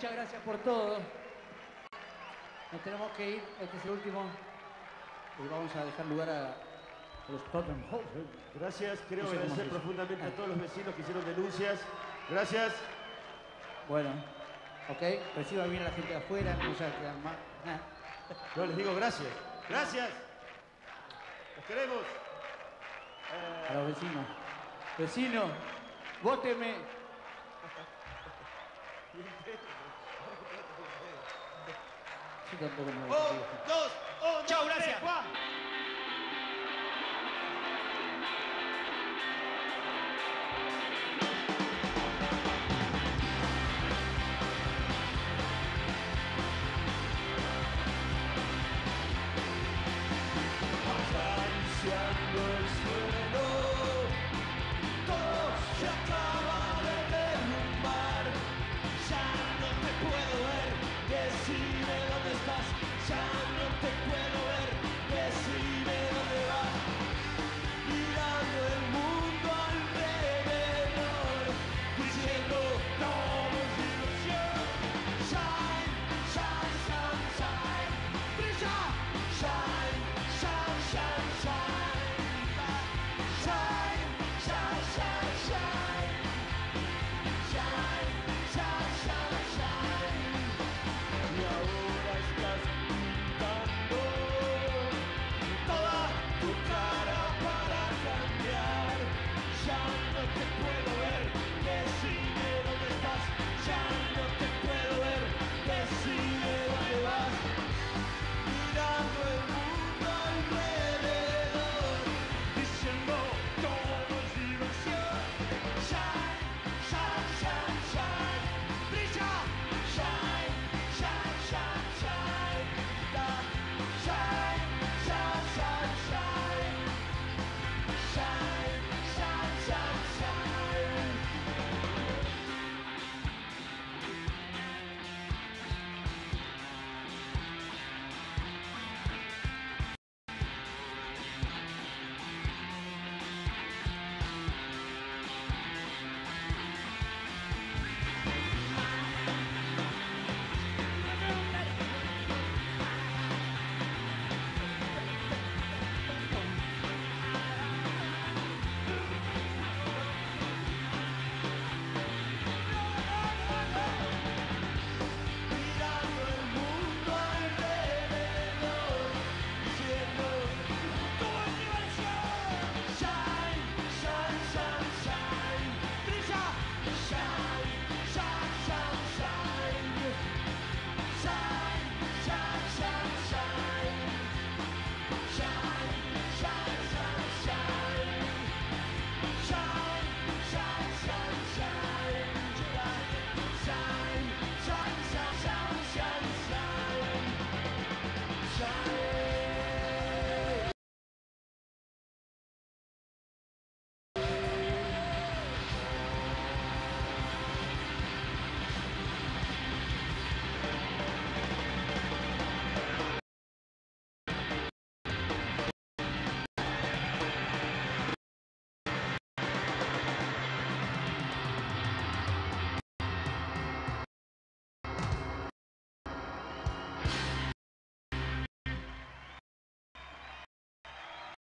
muchas gracias por todo. Nos tenemos que ir, este es el último. Y vamos a dejar lugar a, a los Tottenham Hotspur. Gracias, quiero No sé agradecer profundamente a Ah. todos los vecinos que hicieron denuncias. Gracias. Bueno, ok, reciba bien a la gente de afuera, no se quedan más. Ah. No, les digo gracias. Gracias. Los queremos. A los vecinos. Vecinos, vóteme. Yo tampoco me voy a Un, dos, un, Chao, dos, tres, gracias.